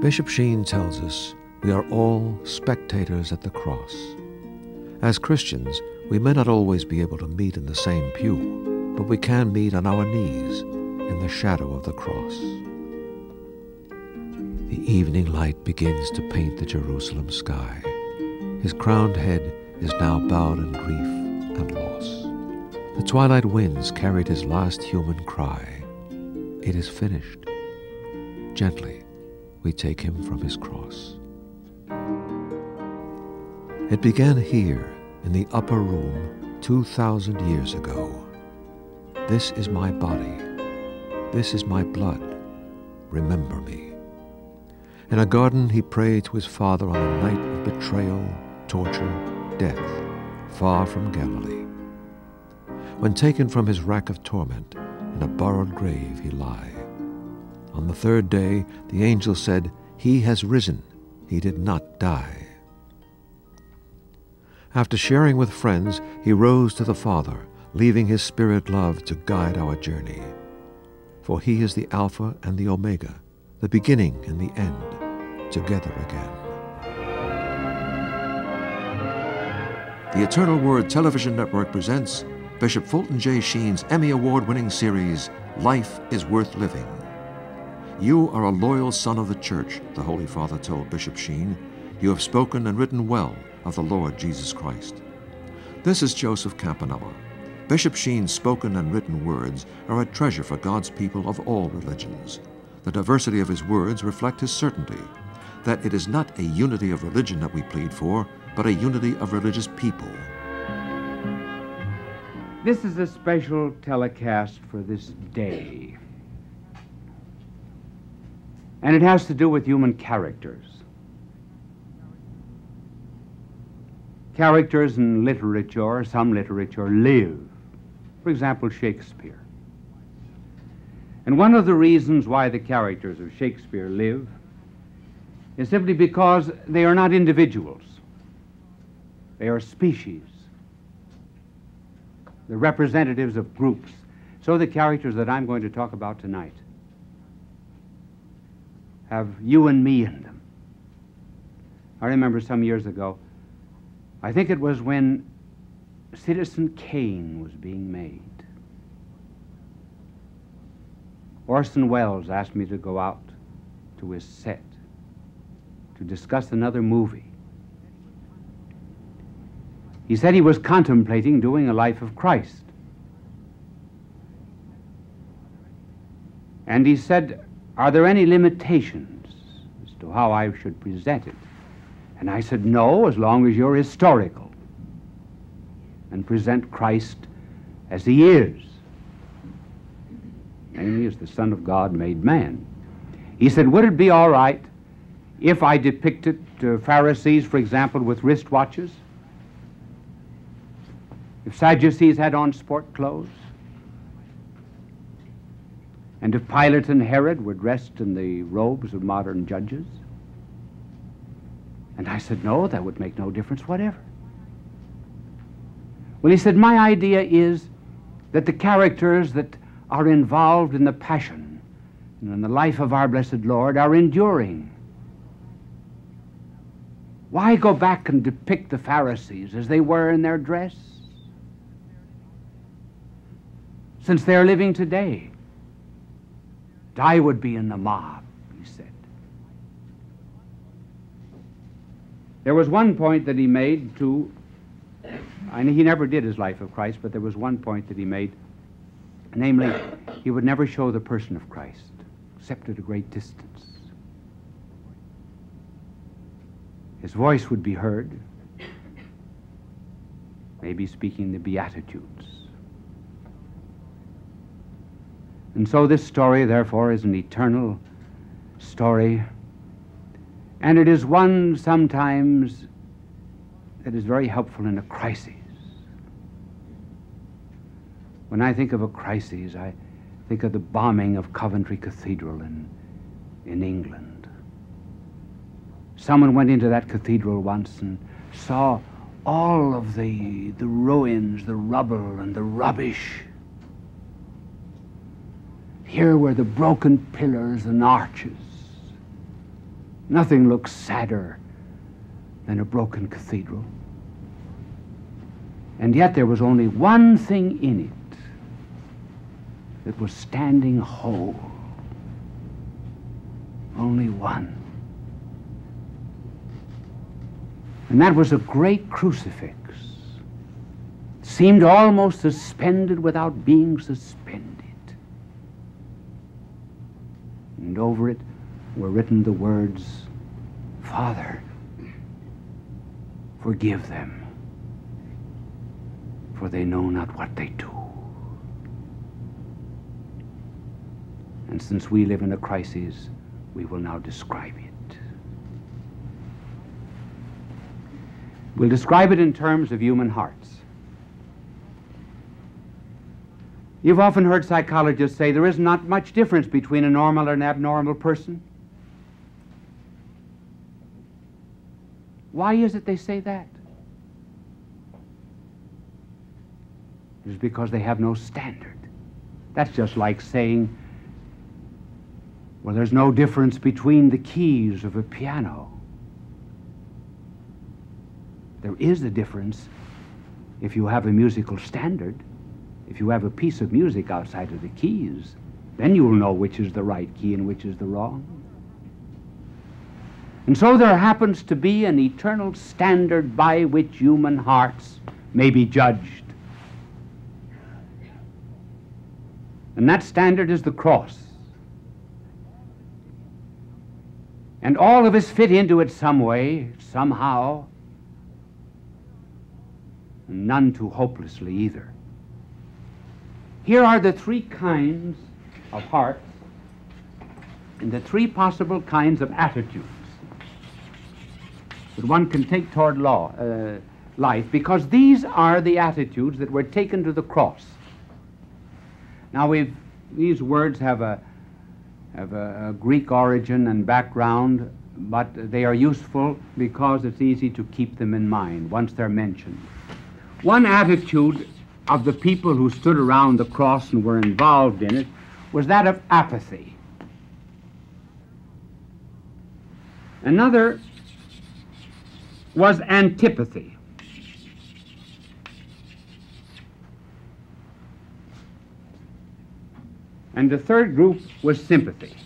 Bishop Sheen tells us we are all spectators at the cross. As Christians, we may not always be able to meet in the same pew, but we can meet on our knees in the shadow of the cross. The evening light begins to paint the Jerusalem sky. His crowned head is now bowed in grief and loss. The twilight winds carried his last human cry. It is finished. Gently, we take him from his cross. It began here in the upper room 2,000 years ago. This is my body. This is my blood. Remember me. In a garden, he prayed to his Father on a night of betrayal, torture, death, far from Galilee. When taken from his rack of torment, in a borrowed grave he lie. On the third day, the angel said, He has risen. He did not die. After sharing with friends, he rose to the Father, leaving his spirit love to guide our journey. For he is the Alpha and the Omega, the beginning and the end, together again. The Eternal Word Television Network presents Bishop Fulton J. Sheen's Emmy Award winning series, Life is Worth Living. You are a loyal son of the church, the Holy Father told Bishop Sheen. You have spoken and written well of the Lord Jesus Christ. This is Joseph Campanella. Bishop Sheen's spoken and written words are a treasure for God's people of all religions. The diversity of his words reflect his certainty that it is not a unity of religion that we plead for, but a unity of religious people. This is a special telecast for this day. And it has to do with human characters. Characters in literature, some literature, live. For example, Shakespeare. And one of the reasons why the characters of Shakespeare live is simply because they are not individuals, they are species. They're representatives of groups. So the characters that I'm going to talk about tonight have you and me in them. I remember some years ago, I think it was when Citizen Kane was being made. Orson Welles asked me to go out to his set to discuss another movie. He said he was contemplating doing a life of Christ. And he said, Are there any limitations as to how I should present it? And I said, No, as long as you're historical and present Christ as he is, namely as the Son of God made man. He said, Would it be all right if I depicted uh, Pharisees, for example, with wristwatches? If Sadducees had on sport clothes? And if Pilate and Herod were dressed in the robes of modern judges? And I said, No, that would make no difference whatever. Well, he said, My idea is that the characters that are involved in the passion and in the life of our blessed Lord are enduring. Why go back and depict the Pharisees as they were in their dress? Since they're living today, I would be in the mob. He said. There was one point that he made to, and he never did his life of Christ, but there was one point that he made, namely, he would never show the person of Christ, except at a great distance. His voice would be heard, maybe speaking the Beatitudes. And so this story, therefore, is an eternal story and it is one sometimes that is very helpful in a crisis. When I think of a crisis, I think of the bombing of Coventry Cathedral in, in England. Someone went into that cathedral once and saw all of the, the ruins, the rubble, and the rubbish. Here were the broken pillars and arches Nothing looks sadder than a broken cathedral. And yet there was only one thing in it that was standing whole. Only one. And that was a great crucifix. It Seemed almost suspended without being suspended. And over it were written the words, Father, forgive them, for they know not what they do. And since we live in a crisis, we will now describe it. We'll describe it in terms of human hearts. You've often heard psychologists say there is not much difference between a normal and abnormal person. Why is it they say that? It is because they have no standard. That's just like saying, well, there's no difference between the keys of a piano. There is a difference if you have a musical standard. If you have a piece of music outside of the keys, then you'll know which is the right key and which is the wrong. And so there happens to be an eternal standard by which human hearts may be judged. And that standard is the cross. And all of us fit into it some way, somehow, and none too hopelessly either. Here are the three kinds of hearts and the three possible kinds of attitudes that one can take toward law, uh, life, because these are the attitudes that were taken to the cross. Now, we've, these words have a, have a, a Greek origin and background, but they are useful because it's easy to keep them in mind once they're mentioned. One attitude of the people who stood around the cross and were involved in it was that of apathy. Another was antipathy. And the third group was sympathy.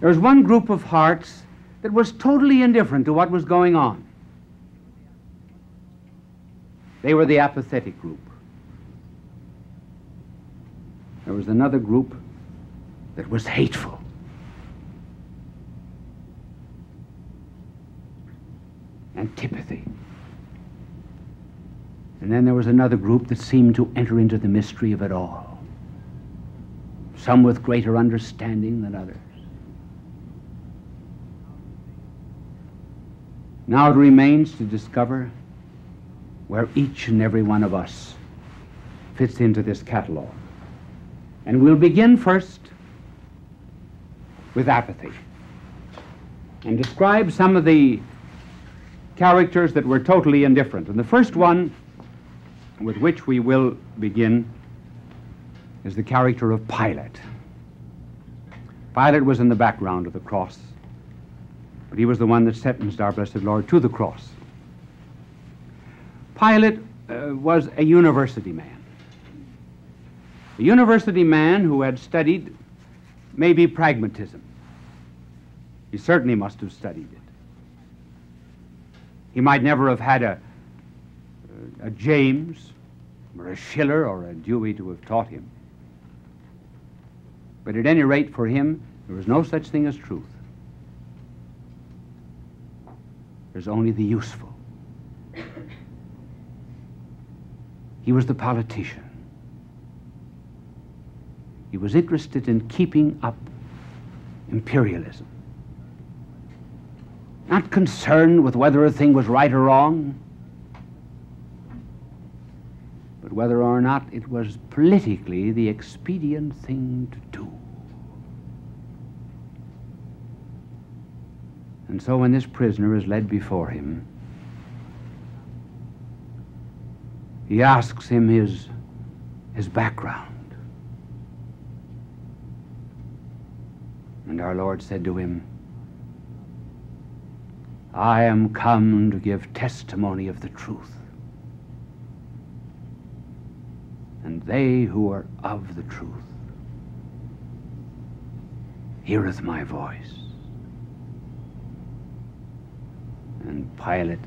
There was one group of hearts that was totally indifferent to what was going on. They were the apathetic group. There was another group that was hateful. Antipathy. And then there was another group that seemed to enter into the mystery of it all. Some with greater understanding than others. Now it remains to discover where each and every one of us fits into this catalog. And we'll begin first with apathy and describe some of the characters that were totally indifferent. And the first one with which we will begin is the character of Pilate. Pilate was in the background of the cross, but he was the one that sentenced our blessed Lord to the cross. Pilate uh, was a university man. A university man who had studied maybe pragmatism. He certainly must have studied it. He might never have had a, a James or a Schiller or a Dewey to have taught him. But at any rate, for him, there was no such thing as truth. There's only the useful. He was the politician. He was interested in keeping up imperialism not concerned with whether a thing was right or wrong, but whether or not it was politically the expedient thing to do. And so when this prisoner is led before him, he asks him his, his background. And our Lord said to him, I am come to give testimony of the truth. And they who are of the truth heareth my voice. And Pilate,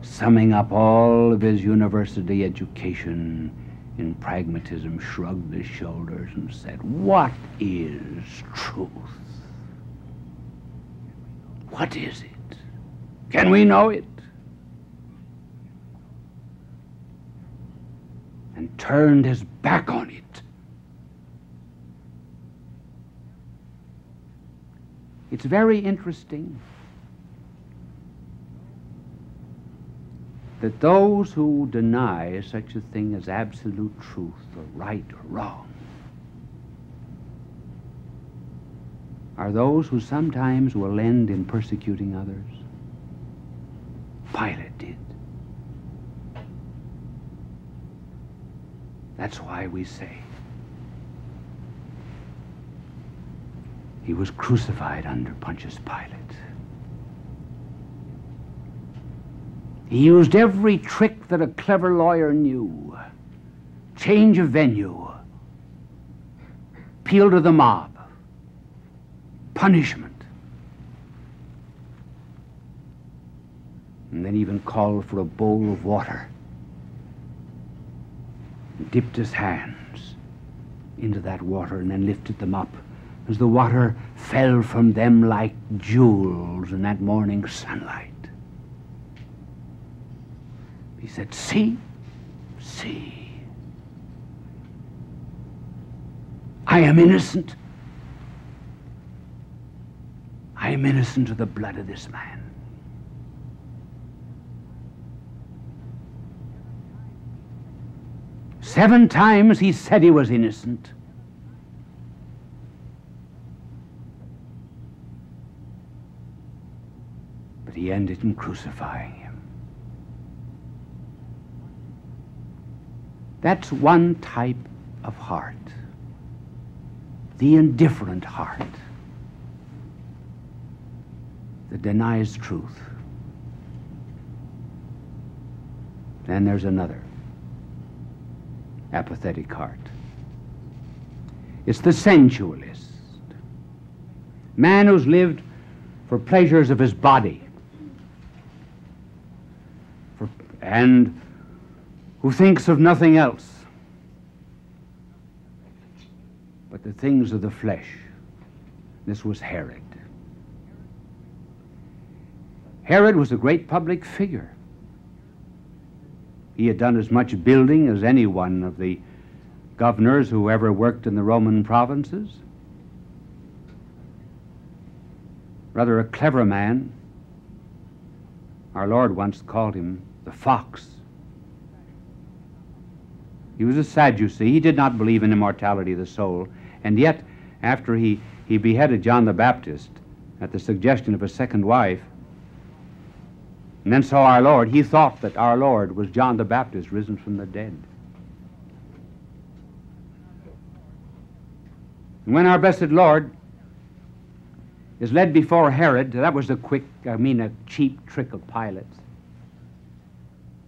summing up all of his university education in pragmatism, shrugged his shoulders and said, What is truth? What is it? Can we know it? And turned his back on it. It's very interesting that those who deny such a thing as absolute truth or right or wrong are those who sometimes will end in persecuting others. Pilate did. That's why we say he was crucified under Pontius Pilate. He used every trick that a clever lawyer knew change of venue, appeal to the mob, punishment. and then even called for a bowl of water. dipped his hands into that water and then lifted them up as the water fell from them like jewels in that morning sunlight. He said, See, see. I am innocent. I am innocent of the blood of this man. Seven times he said he was innocent. But he ended in crucifying him. That's one type of heart the indifferent heart that denies truth. Then there's another apathetic heart. It's the sensualist, man who's lived for pleasures of his body, for, and who thinks of nothing else but the things of the flesh. This was Herod. Herod was a great public figure. He had done as much building as any one of the governors who ever worked in the Roman provinces. Rather a clever man. Our Lord once called him the fox. He was a Sadducee. He did not believe in immortality of the soul. And yet, after he, he beheaded John the Baptist at the suggestion of a second wife, and then saw our Lord, he thought that our Lord was John the Baptist risen from the dead. And when our blessed Lord is led before Herod, that was a quick, I mean, a cheap trick of Pilate's.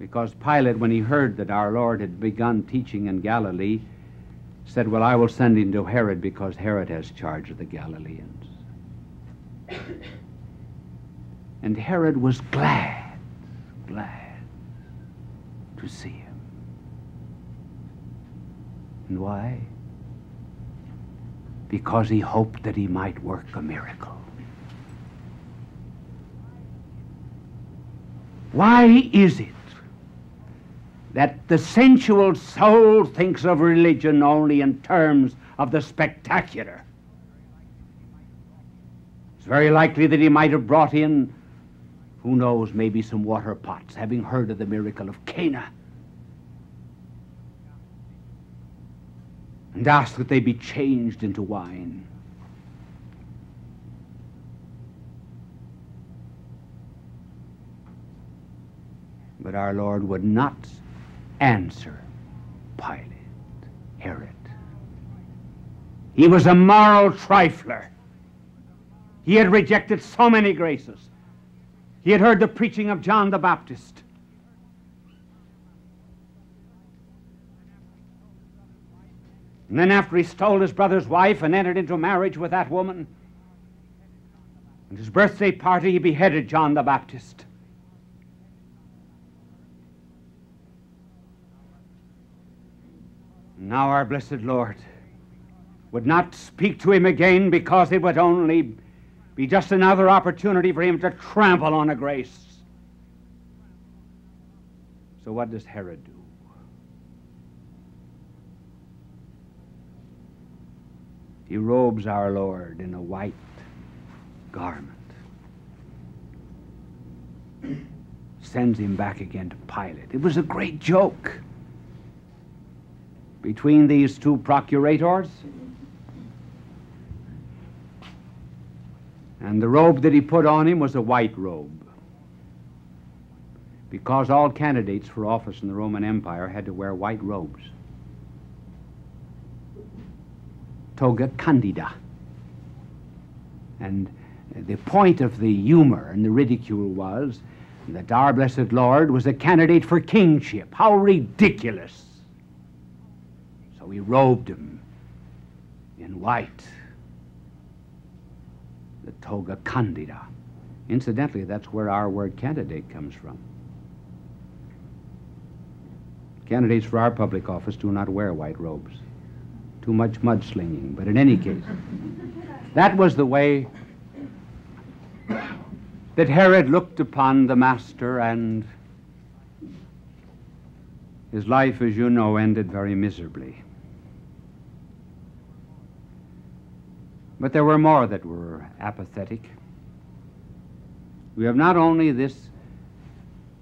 Because Pilate, when he heard that our Lord had begun teaching in Galilee, said, Well, I will send him to Herod because Herod has charge of the Galileans. And Herod was glad glad to see him. And why? Because he hoped that he might work a miracle. Why is it that the sensual soul thinks of religion only in terms of the spectacular? It's very likely that he might have brought in who knows, maybe some water pots, having heard of the miracle of Cana. And ask that they be changed into wine. But our Lord would not answer Pilate, Herod. He was a moral trifler. He had rejected so many graces. He had heard the preaching of John the Baptist. And then, after he stole his brother's wife and entered into marriage with that woman, at his birthday party, he beheaded John the Baptist. Now, our blessed Lord would not speak to him again because it would only be just another opportunity for him to trample on a grace. So, what does Herod do? He robes our Lord in a white garment, sends him back again to Pilate. It was a great joke between these two procurators. And the robe that he put on him was a white robe. Because all candidates for office in the Roman Empire had to wear white robes. Toga candida. And the point of the humor and the ridicule was that our blessed Lord was a candidate for kingship. How ridiculous! So he robed him in white, the toga candida. Incidentally, that's where our word candidate comes from. Candidates for our public office do not wear white robes. Too much mudslinging. But in any case, that was the way that Herod looked upon the Master, and his life, as you know, ended very miserably. But there were more that were apathetic. We have not only this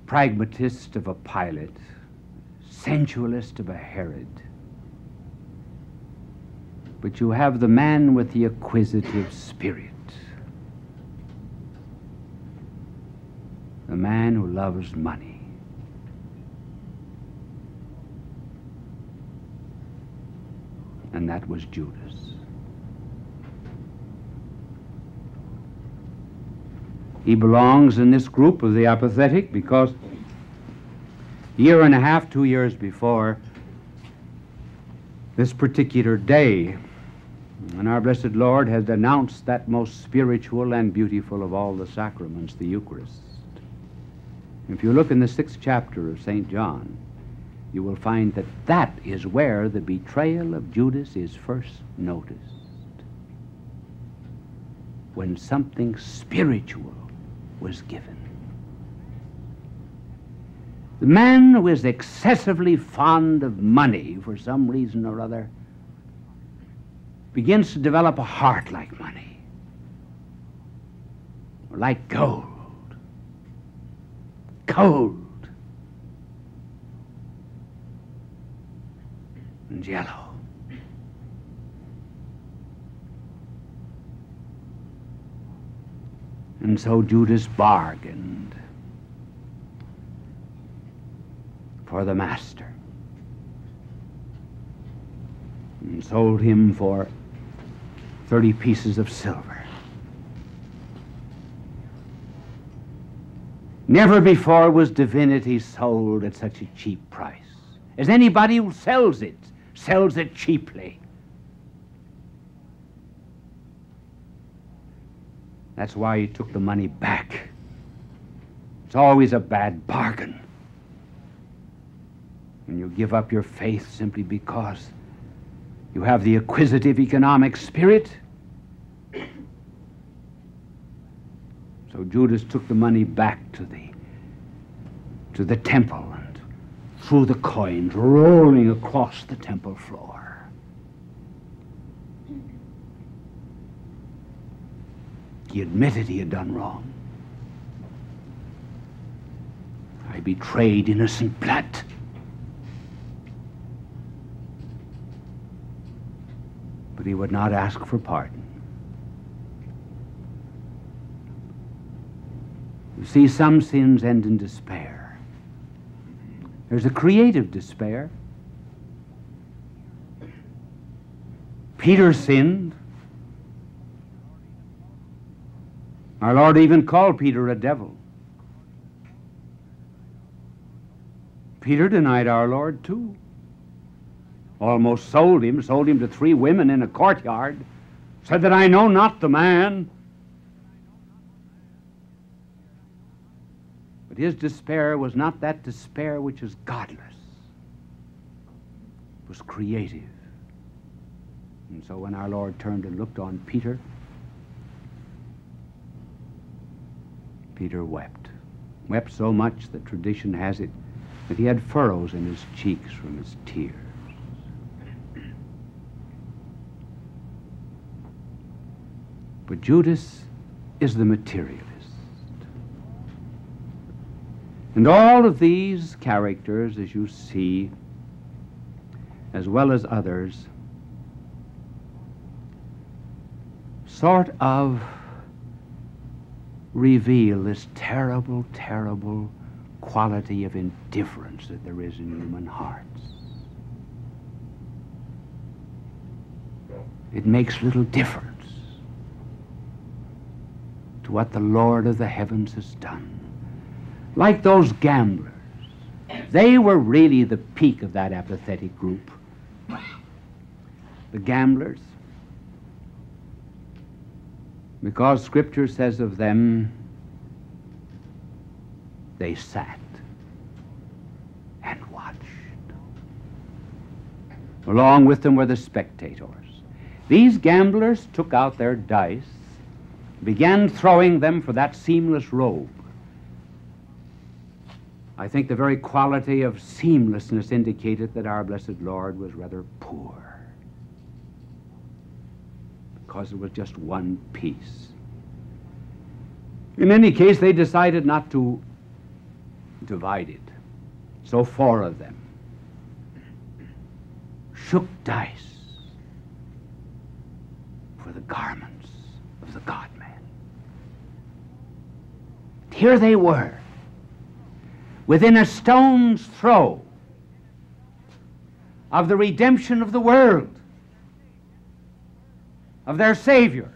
pragmatist of a Pilate, sensualist of a Herod, but you have the man with the acquisitive spirit. The man who loves money. And that was Judas. He belongs in this group of the apathetic because a year and a half, two years before this particular day, and our blessed Lord has announced that most spiritual and beautiful of all the sacraments, the Eucharist. If you look in the sixth chapter of St. John, you will find that that is where the betrayal of Judas is first noticed. When something spiritual was given. The man who is excessively fond of money for some reason or other begins to develop a heart like money, or like gold. Cold and yellow. And so Judas bargained for the master and sold him for 30 pieces of silver. Never before was divinity sold at such a cheap price. As anybody who sells it, sells it cheaply. That's why he took the money back. It's always a bad bargain. When you give up your faith simply because you have the acquisitive economic spirit. So Judas took the money back to the to the temple and threw the coins rolling across the temple floor. He admitted he had done wrong. I betrayed innocent blood. But he would not ask for pardon. You see, some sins end in despair. There's a creative despair. Peter's sinned Our Lord even called Peter a devil. Peter denied our Lord too. Almost sold him, sold him to three women in a courtyard, said that I know not the man. But his despair was not that despair which is godless, it was creative. And so when our Lord turned and looked on Peter, Peter wept. Wept so much that tradition has it that he had furrows in his cheeks from his tears. But Judas is the materialist. And all of these characters, as you see, as well as others, sort of reveal this terrible, terrible quality of indifference that there is in human hearts. It makes little difference to what the Lord of the heavens has done. Like those gamblers, they were really the peak of that apathetic group. The gamblers, because Scripture says of them, they sat and watched. Along with them were the spectators. These gamblers took out their dice, began throwing them for that seamless robe. I think the very quality of seamlessness indicated that our blessed Lord was rather poor because it was just one piece. In any case, they decided not to divide it. So four of them shook dice for the garments of the God man. Here they were, within a stone's throw of the redemption of the world of their Savior.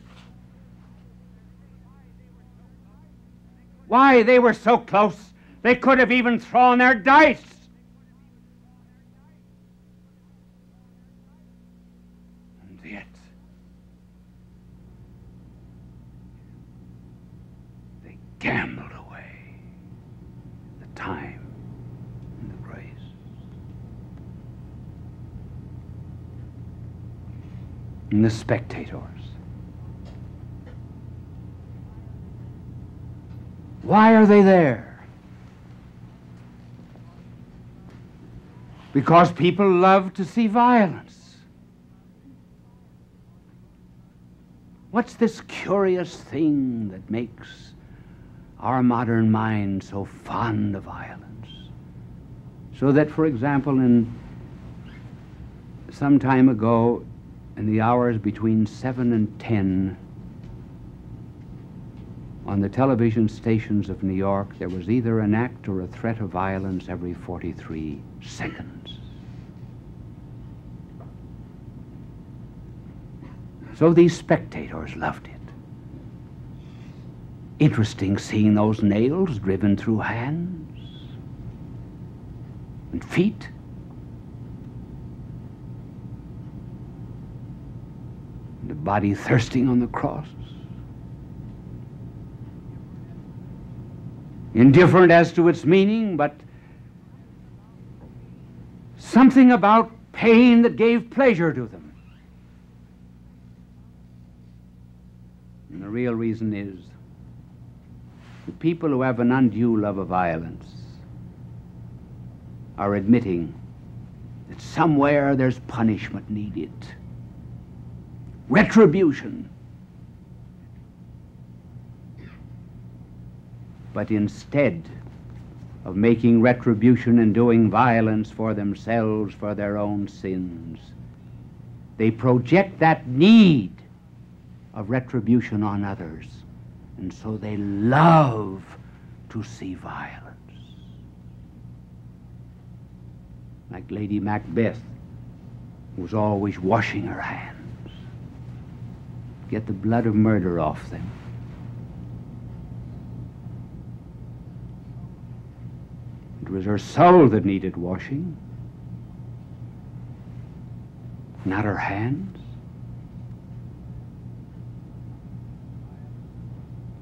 Why, they were so close, they could have even thrown their dice. And yet, they gambled away the time and the grace. And the spectators. Why are they there? Because people love to see violence. What's this curious thing that makes our modern mind so fond of violence? So that, for example, in some time ago, in the hours between 7 and 10, on the television stations of New York, there was either an act or a threat of violence every 43 seconds. So these spectators loved it. Interesting seeing those nails driven through hands and feet. And the body thirsting on the cross. indifferent as to its meaning, but something about pain that gave pleasure to them. And the real reason is the people who have an undue love of violence are admitting that somewhere there's punishment needed, retribution. But instead of making retribution and doing violence for themselves for their own sins, they project that need of retribution on others. And so they love to see violence. Like Lady Macbeth, who was always washing her hands get the blood of murder off them. It was her soul that needed washing, not her hands.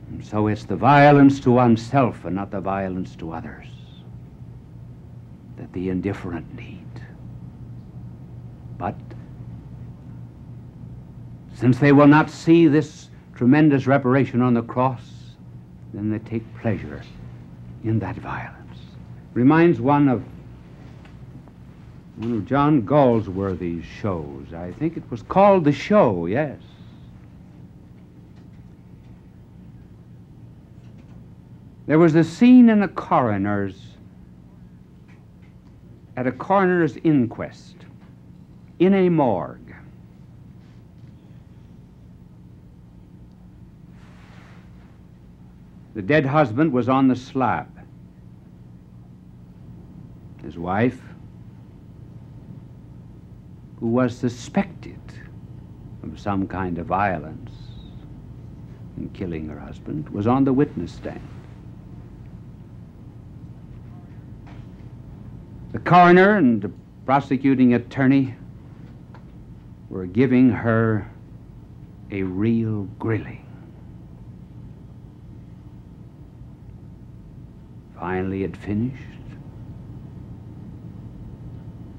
And so it's the violence to oneself and not the violence to others that the indifferent need. Since they will not see this tremendous reparation on the cross, then they take pleasure in that violence. Reminds one of one of John Galsworthy's shows. I think it was called The Show, yes. There was a scene in a coroner's at a coroner's inquest in a morgue. The dead husband was on the slab. His wife, who was suspected of some kind of violence in killing her husband, was on the witness stand. The coroner and the prosecuting attorney were giving her a real grilling. Finally, it finished.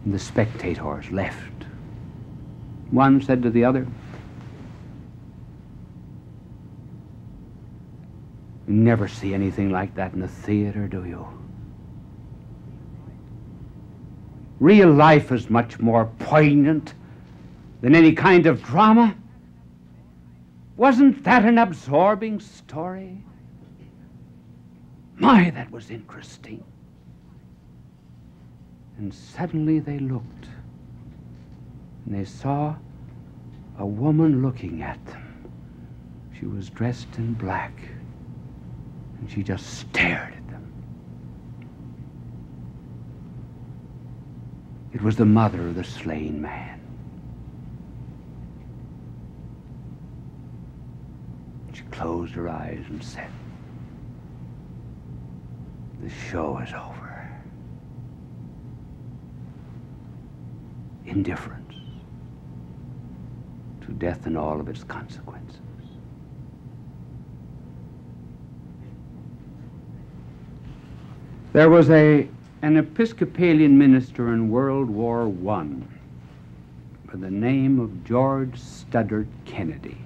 And the spectators left. One said to the other, You never see anything like that in a theater, do you? Real life is much more poignant than any kind of drama. Wasn't that an absorbing story? My, that was interesting. And suddenly they looked, and they saw a woman looking at them. She was dressed in black, and she just stared at them. It was the mother of the slain man. She closed her eyes and said, The show is over. Indifference to death and all of its consequences. There was a, an Episcopalian minister in World War I by the name of George Studdert Kennedy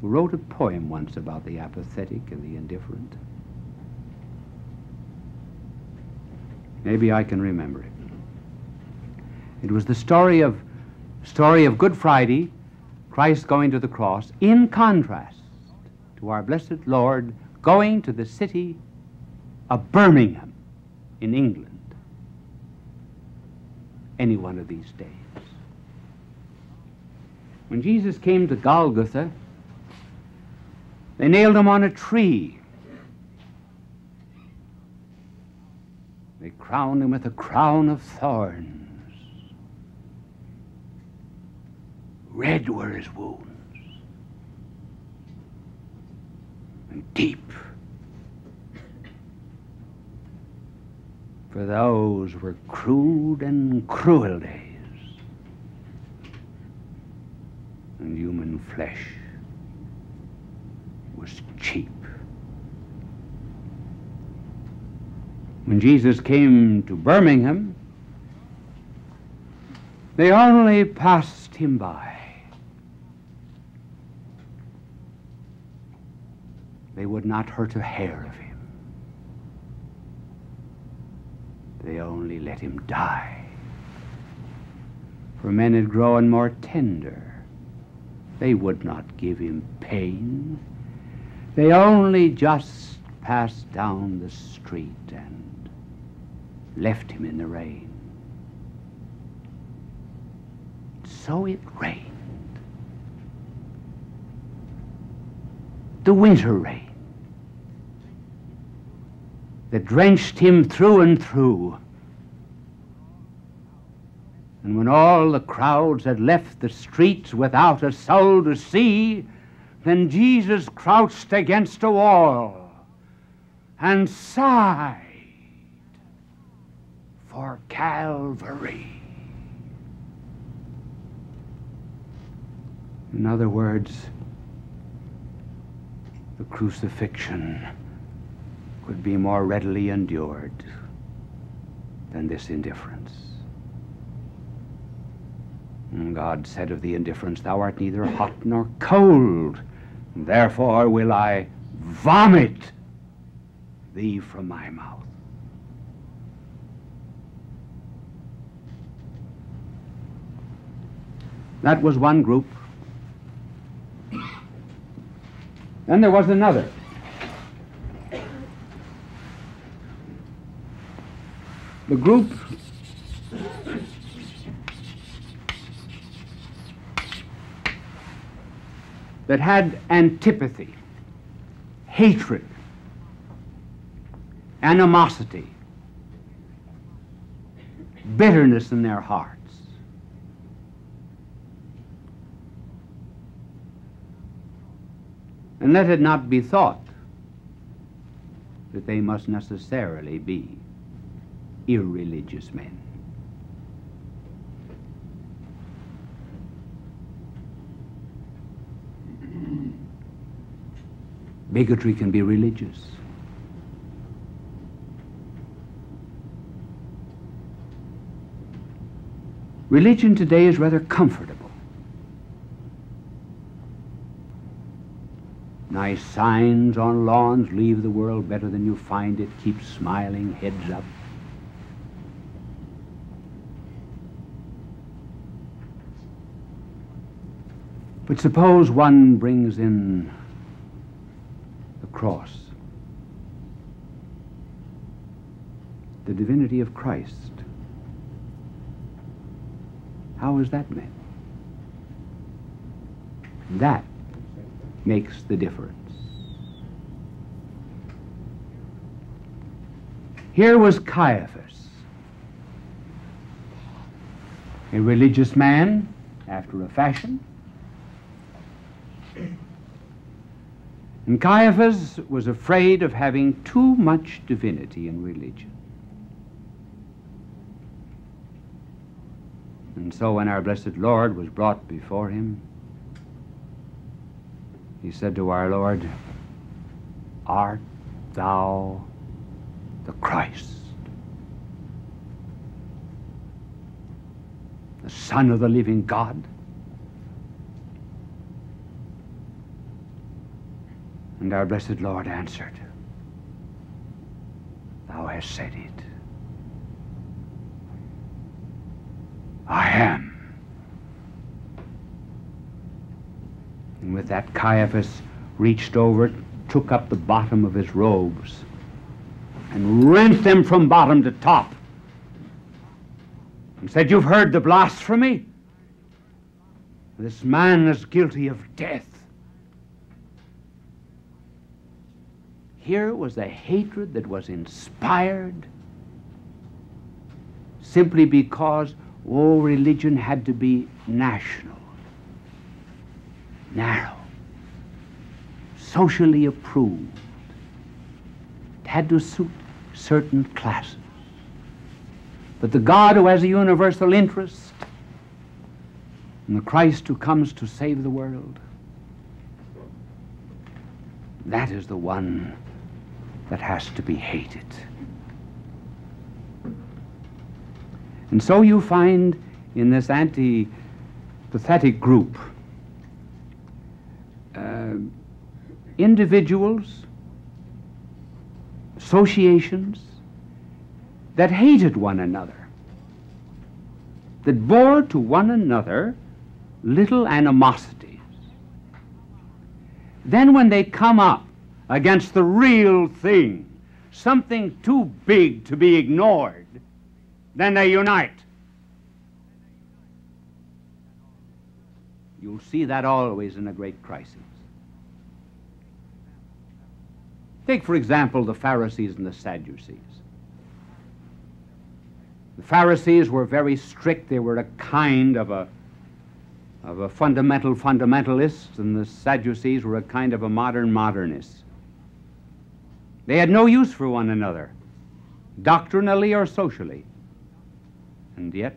who wrote a poem once about the apathetic and the indifferent. Maybe I can remember it. It was the story of story of Good Friday, Christ going to the cross, in contrast to our blessed Lord going to the city of Birmingham in England any one of these days. When Jesus came to Golgotha, they nailed him on a tree. They crowned him with a crown of thorns. Red were his wounds, and deep. For those were crude and cruel days, and human flesh was cheap. When Jesus came to Birmingham, they only passed him by. They would not hurt a hair of him. They only let him die. For men had grown more tender. They would not give him pain. They only just passed down the street and left him in the rain. So it rained. The winter rain that drenched him through and through. And when all the crowds had left the streets without a soul to see, then Jesus crouched against a wall and sighed for Calvary. In other words, the crucifixion could be more readily endured than this indifference. And God said of the indifference, Thou art neither hot nor cold, therefore will I vomit thee from my mouth. That was one group. Then there was another. The group that had antipathy, hatred, animosity, bitterness in their hearts. And let it not be thought that they must necessarily be irreligious men. Bigotry can be religious. Religion today is rather comfortable. Nice signs on lawns, leave the world better than you find it, keep smiling, heads up. But suppose one brings in the cross, the divinity of Christ. How is that meant? That makes the difference. Here was Caiaphas, a religious man after a fashion And Caiaphas was afraid of having too much divinity in religion. And so when our blessed Lord was brought before him, he said to our Lord, Art thou the Christ, the Son of the living God? And our blessed Lord answered, Thou hast said it. I am. And with that, Caiaphas reached over, took up the bottom of his robes, and rent them from bottom to top, and said, You've heard the blasphemy? This man is guilty of death. Here was a hatred that was inspired simply because, oh, religion had to be national, narrow, socially approved. It had to suit certain classes. But the God who has a universal interest and the Christ who comes to save the world, that is the one that has to be hated. And so you find in this anti pathetic group uh, individuals, associations that hated one another, that bore to one another little animosities. Then, when they come up against the real thing, something too big to be ignored, then they unite. You'll see that always in a great crisis. Take, for example, the Pharisees and the Sadducees. The Pharisees were very strict. They were a kind of a of a fundamental fundamentalist, and the Sadducees were a kind of a modern modernist. They had no use for one another, doctrinally or socially. And yet,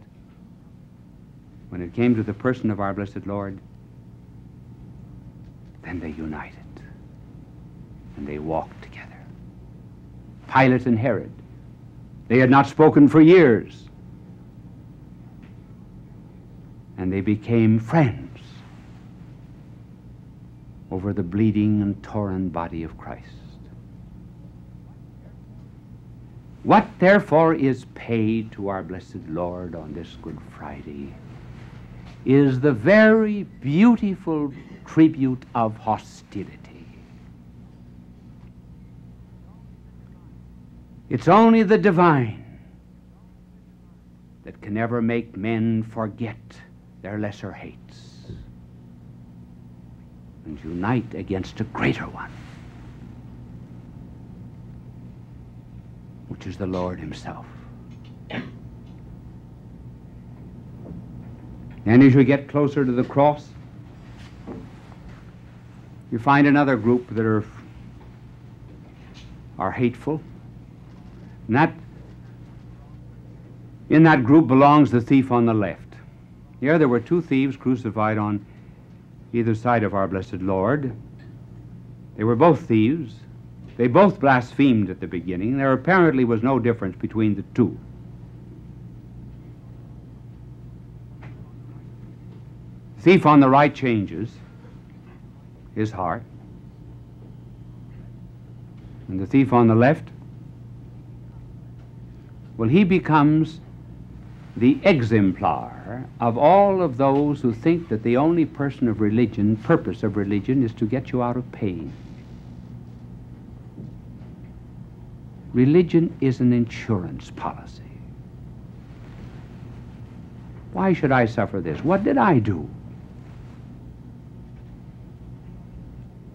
when it came to the person of our blessed Lord, then they united and they walked together. Pilate and Herod, they had not spoken for years, and they became friends over the bleeding and torn body of Christ. What therefore is paid to our blessed Lord on this Good Friday is the very beautiful tribute of hostility. It's only the divine that can ever make men forget their lesser hates and unite against a greater one, which is the Lord Himself. And as we get closer to the cross, you find another group that are, are hateful. And that, in that group belongs the thief on the left. Here there were two thieves crucified on either side of our blessed Lord. They were both thieves. They both blasphemed at the beginning. There apparently was no difference between the two. Thief on the right changes his heart. And the thief on the left, well, he becomes the exemplar of all of those who think that the only person of religion, purpose of religion, is to get you out of pain. Religion is an insurance policy. Why should I suffer this? What did I do?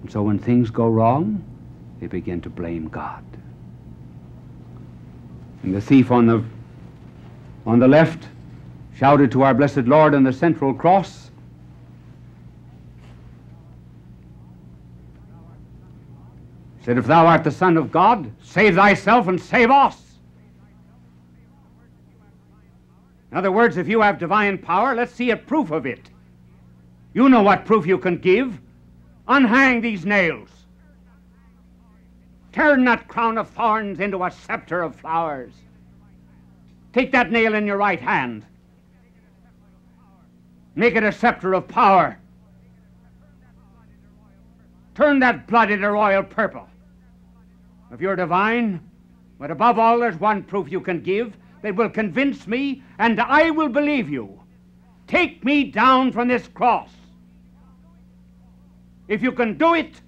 And so when things go wrong, they begin to blame God. And the thief on the, on the left shouted to our blessed Lord on the central cross, said, If thou art the Son of God, save thyself and save us. In other words, if you have divine power, let's see a proof of it. You know what proof you can give. Unhang these nails. Turn that crown of thorns into a scepter of flowers. Take that nail in your right hand. Make it a scepter of power. Turn that blood into royal purple. If you're divine, but above all, there's one proof you can give that will convince me, and I will believe you. Take me down from this cross. If you can do it,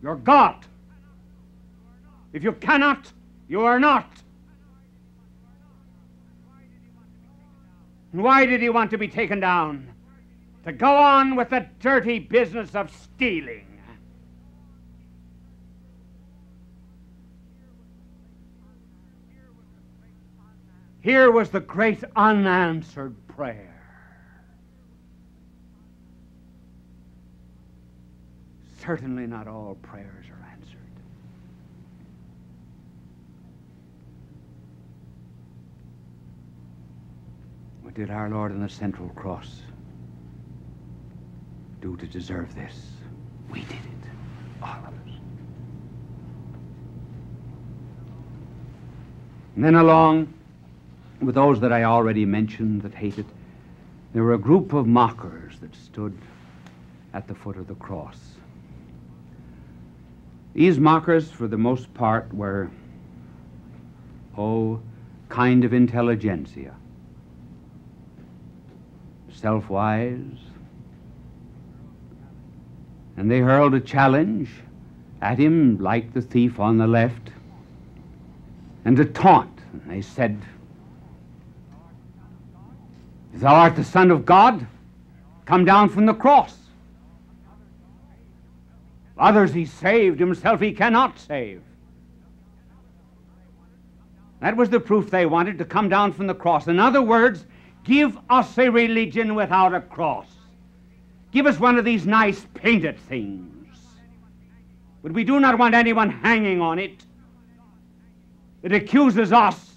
you're God. If you cannot, you are not. And why did he want to be taken down? To go on with the dirty business of stealing. Here was the great unanswered prayer. certainly not all prayers are answered. What did our Lord on the central cross do to deserve this? We did it, all of us. And then along with those that I already mentioned that hated, there were a group of mockers that stood at the foot of the cross. These mockers, for the most part, were, oh, kind of intelligentsia. Self wise. And they hurled a challenge at him like the thief on the left, and a taunt. And they said, Thou art the Son of God, come down from the cross. Others he saved, himself he cannot save. That was the proof they wanted to come down from the cross. In other words, Give us a religion without a cross. Give us one of these nice painted things. But we do not want anyone hanging on it. It accuses us.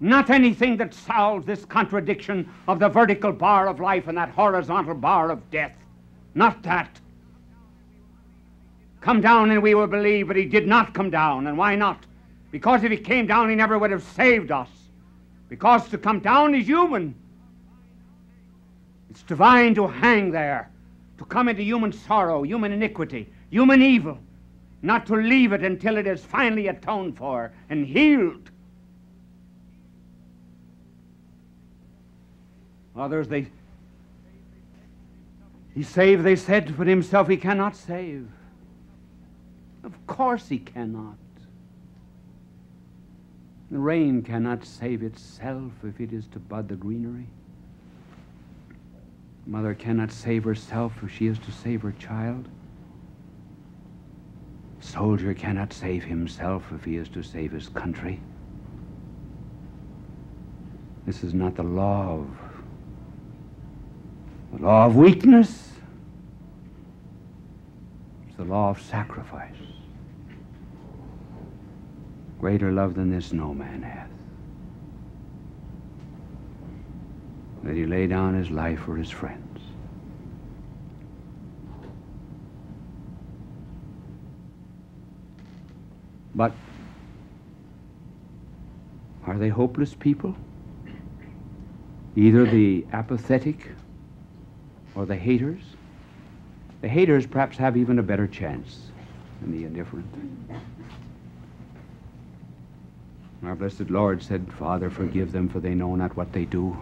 Not anything that solves this contradiction of the vertical bar of life and that horizontal bar of death. Not that. Come down and we will believe, but he did not come down. And why not? Because if he came down, he never would have saved us. Because to come down is human. It's divine to hang there, to come into human sorrow, human iniquity, human evil, not to leave it until it is finally atoned for and healed. Others, they he saved, they said, but himself he cannot save. Of course he cannot. The rain cannot save itself if it is to bud the greenery. Mother cannot save herself if she is to save her child. Soldier cannot save himself if he is to save his country. This is not the law of the law of weakness. The law of sacrifice. Greater love than this no man hath. That he lay down his life for his friends. But are they hopeless people? Either the apathetic or the haters? The haters perhaps have even a better chance than the indifferent. Our blessed Lord said, Father, forgive them, for they know not what they do.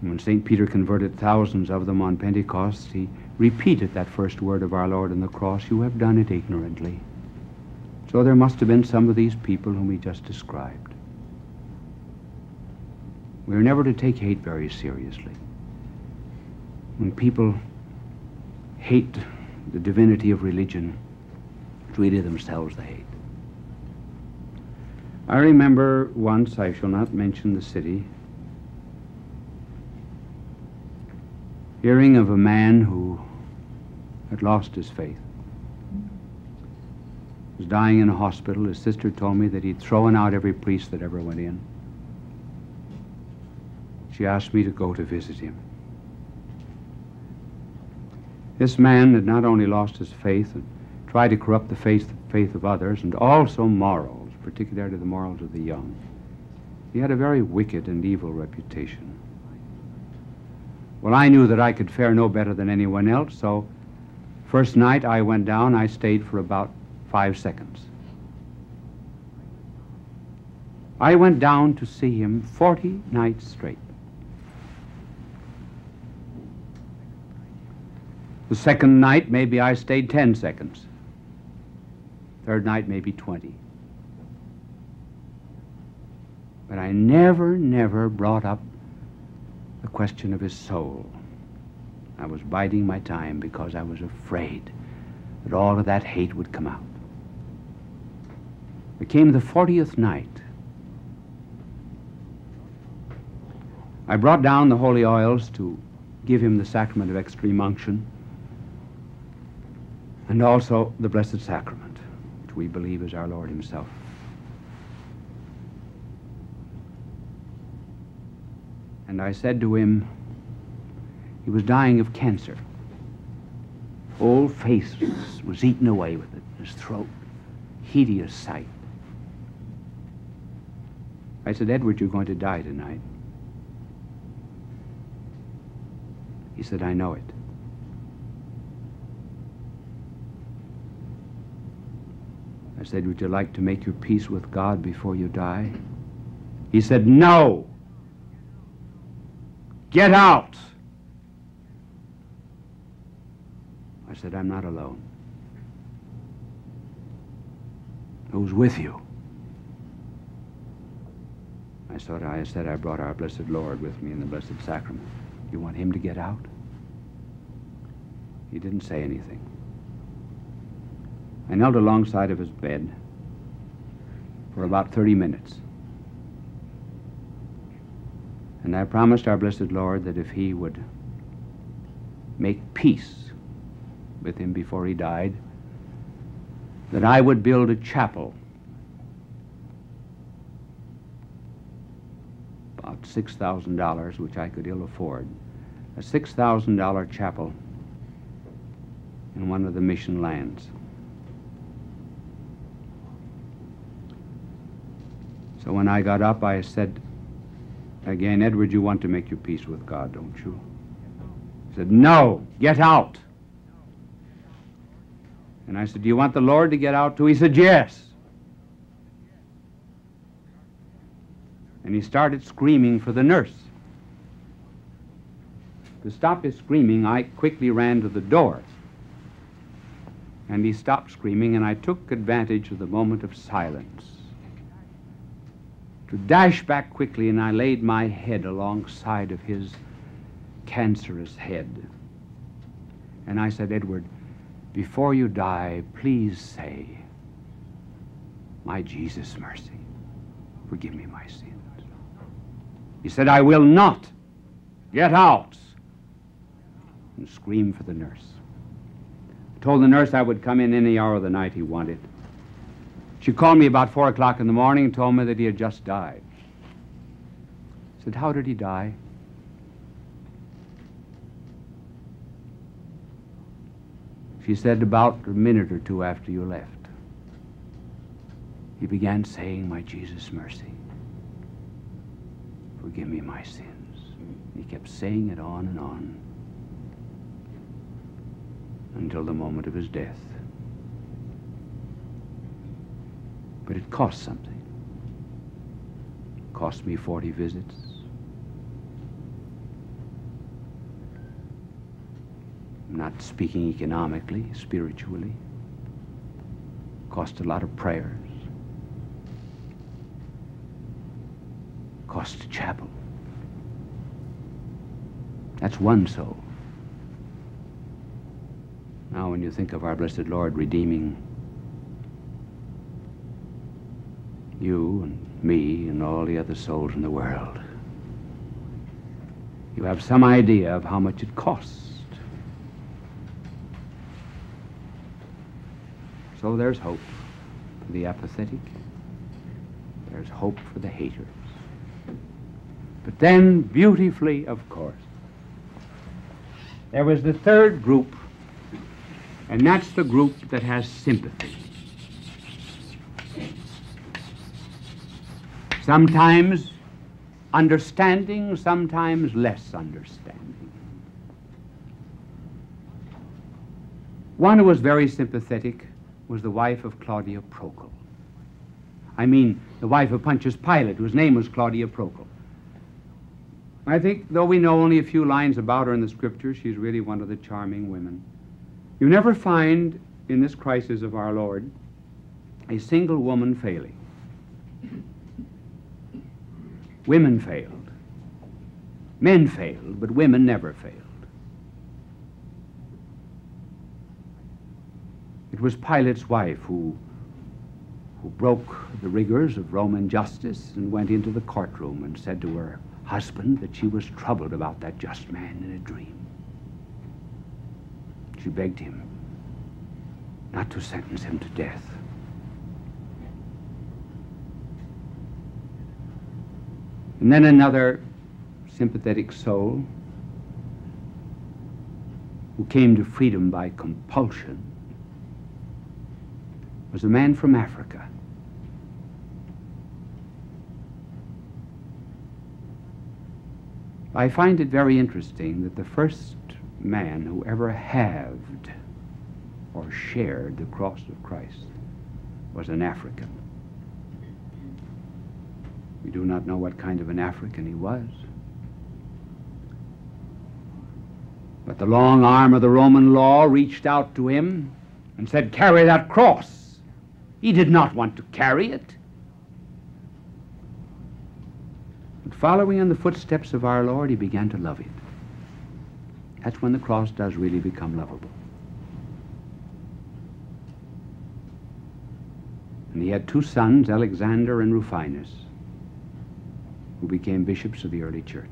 When St. Peter converted thousands of them on Pentecost, he repeated that first word of our Lord on the cross You have done it ignorantly. So there must have been some of these people whom he just described. We are never to take hate very seriously. When people hate the divinity of religion, it's themselves they hate. I remember once, I shall not mention the city, hearing of a man who had lost his faith. He was dying in a hospital. His sister told me that he'd thrown out every priest that ever went in. She asked me to go to visit him. This man had not only lost his faith and tried to corrupt the faith, faith of others, and also morals particularly the morals of the young. He had a very wicked and evil reputation. Well, I knew that I could fare no better than anyone else, so first night I went down, I stayed for about five seconds. I went down to see him 40 nights straight. The second night, maybe I stayed 10 seconds. Third night, maybe 20. But I never, never brought up the question of his soul. I was biding my time because I was afraid that all of that hate would come out. It came the 40th night. I brought down the holy oils to give him the sacrament of extreme unction and also the Blessed Sacrament, which we believe is our Lord Himself. And I said to him, he was dying of cancer. Whole face was eaten away with it, his throat. Hideous sight. I said, Edward, you're going to die tonight. He said, I know it. I said, Would you like to make your peace with God before you die? He said, No. Get out! I said, I'm not alone. Who's with you? I thought I said I brought our blessed Lord with me in the Blessed Sacrament. You want him to get out? He didn't say anything. I knelt alongside of his bed for about 30 minutes. And I promised our blessed Lord that if he would make peace with him before he died, that I would build a chapel about $6,000, which I could ill afford, a $6,000 chapel in one of the mission lands. So when I got up, I said again, Edward, you want to make your peace with God, don't you? He said, No, get out. And I said, Do you want the Lord to get out too? He said, Yes. And he started screaming for the nurse. To stop his screaming, I quickly ran to the door. And he stopped screaming, and I took advantage of the moment of silence to dash back quickly, and I laid my head alongside of his cancerous head. And I said, Edward, before you die, please say, My Jesus, mercy, forgive me my sins. He said, I will not. Get out. And screamed for the nurse. I told the nurse I would come in any hour of the night he wanted. She called me about four o'clock in the morning and told me that he had just died. I said, How did he die? She said, About a minute or two after you left. He began saying, My Jesus, mercy. Forgive me my sins. He kept saying it on and on until the moment of his death. But it cost something. It cost me 40 visits. I'm not speaking economically, spiritually. Cost a lot of prayers. Cost a chapel. That's one soul. Now, when you think of our blessed Lord redeeming you and me and all the other souls in the world. You have some idea of how much it costs. So there's hope for the apathetic. There's hope for the haters. But then, beautifully, of course, there was the third group, and that's the group that has sympathy. Sometimes understanding, sometimes less understanding. One who was very sympathetic was the wife of Claudia Procula. I mean, the wife of Pontius Pilate, whose name was Claudia Procula. I think, though we know only a few lines about her in the scriptures, she's really one of the charming women. You never find in this crisis of our Lord a single woman failing. Women failed. Men failed, but women never failed. It was Pilate's wife who, who broke the rigors of Roman justice and went into the courtroom and said to her husband that she was troubled about that just man in a dream. She begged him not to sentence him to death. And then another sympathetic soul who came to freedom by compulsion was a man from Africa. I find it very interesting that the first man who ever halved or shared the cross of Christ was an African. We do not know what kind of an African he was. But the long arm of the Roman law reached out to him and said, Carry that cross. He did not want to carry it. But following in the footsteps of our Lord, he began to love it. That's when the cross does really become lovable. And he had two sons, Alexander and Rufinus who became bishops of the early church.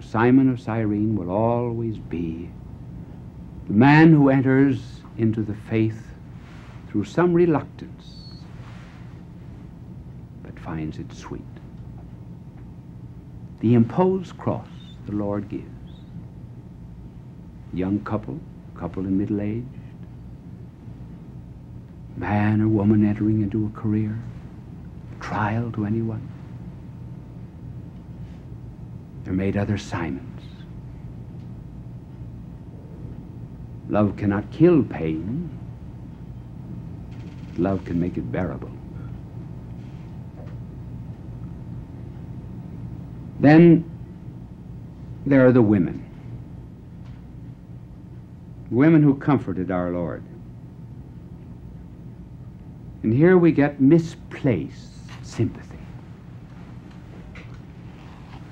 Simon of Cyrene will always be the man who enters into the faith through some reluctance, but finds it sweet. The imposed cross the Lord gives. Young couple, couple in middle age, man or woman entering into a career, trial to anyone. They're made other Simons. Love cannot kill pain. Love can make it bearable. Then there are the women. Women who comforted our Lord. And here we get misplaced sympathy.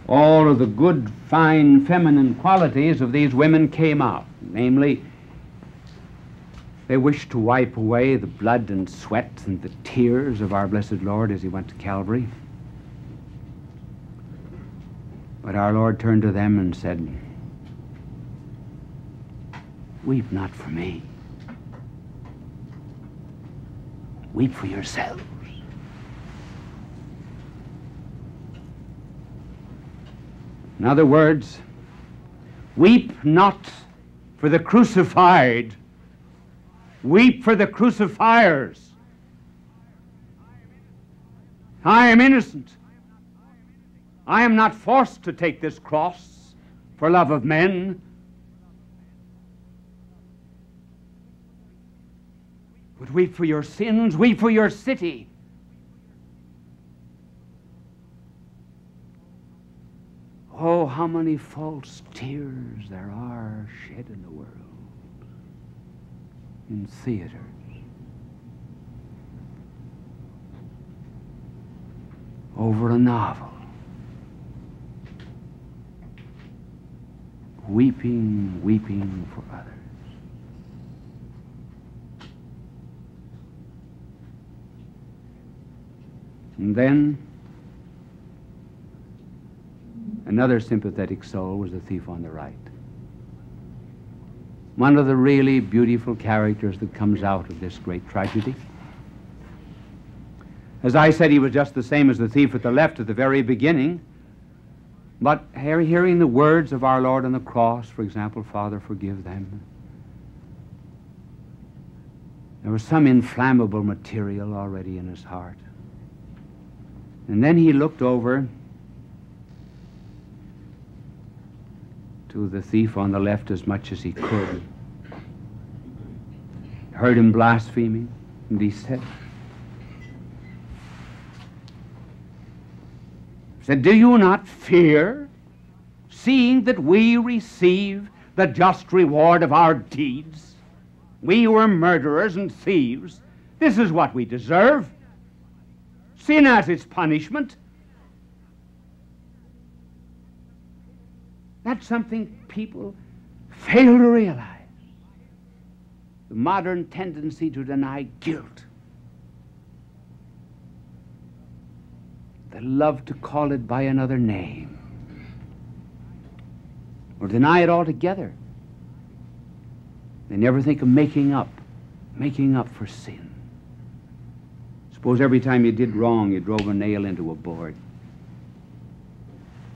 All of the good, fine, feminine qualities of these women came out. Namely, they wished to wipe away the blood and sweat and the tears of our blessed Lord as he went to Calvary. But our Lord turned to them and said, Weep not for me. Weep for yourselves. In other words, weep not for the crucified, weep for the crucifiers. I am innocent. I am not forced to take this cross for love of men. But weep for your sins, weep for your city. Oh, how many false tears there are shed in the world, in theaters. Over a novel. Weeping, weeping for others. And then another sympathetic soul was the thief on the right. One of the really beautiful characters that comes out of this great tragedy. As I said, he was just the same as the thief at the left at the very beginning. But hearing the words of our Lord on the cross, for example, Father, forgive them, there was some inflammable material already in his heart. And then he looked over to the thief on the left as much as he could. Heard him blaspheming, and he said, said, Do you not fear, seeing that we receive the just reward of our deeds? We were murderers and thieves. This is what we deserve. Sin has its punishment. That's something people fail to realize. The modern tendency to deny guilt. They love to call it by another name or deny it altogether. They never think of making up, making up for sin. Suppose every time you did wrong, you drove a nail into a board.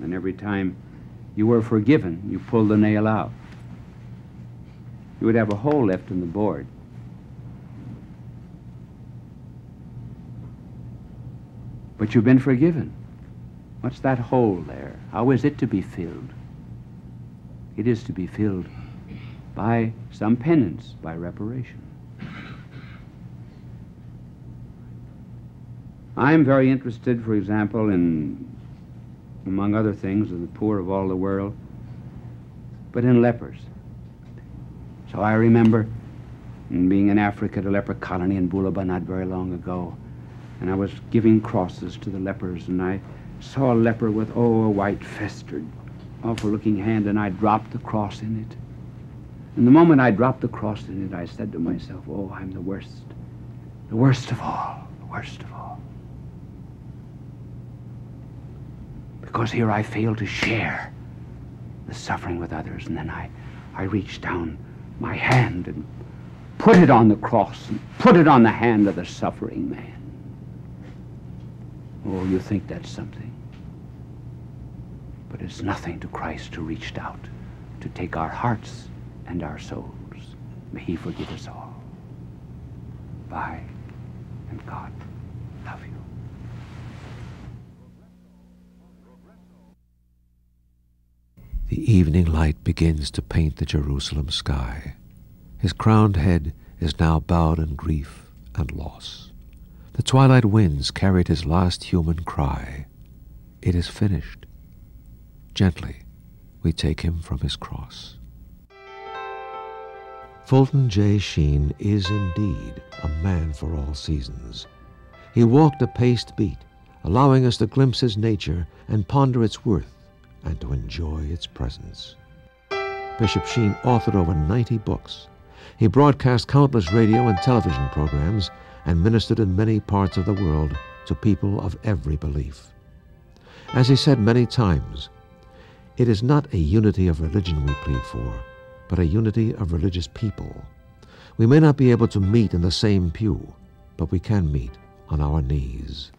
And every time you were forgiven, you pulled the nail out. You would have a hole left in the board. But you've been forgiven. What's that hole there? How is it to be filled? It is to be filled by some penance, by reparation. I'm very interested, for example, in, among other things, of the poor of all the world, but in lepers. So I remember being in Africa at a leper colony in Bulaba not very long ago, and I was giving crosses to the lepers, and I saw a leper with, oh, a white, festered, awful looking hand, and I dropped the cross in it. And the moment I dropped the cross in it, I said to myself, oh, I'm the worst, the worst of all, the worst of all. Because here I fail to share the suffering with others. And then I, I reach down my hand and put it on the cross and put it on the hand of the suffering man. Oh, you think that's something. But it's nothing to Christ who reached out to take our hearts and our souls. May he forgive us all. Bye, and God love you. The evening light begins to paint the Jerusalem sky. His crowned head is now bowed in grief and loss. The twilight winds carried his last human cry. It is finished. Gently, we take him from his cross. Fulton J. Sheen is indeed a man for all seasons. He walked a paced beat, allowing us to glimpse his nature and ponder its worth and to enjoy its presence. Bishop Sheen authored over 90 books. He broadcast countless radio and television programs and ministered in many parts of the world to people of every belief. As he said many times, it is not a unity of religion we plead for, but a unity of religious people. We may not be able to meet in the same pew, but we can meet on our knees.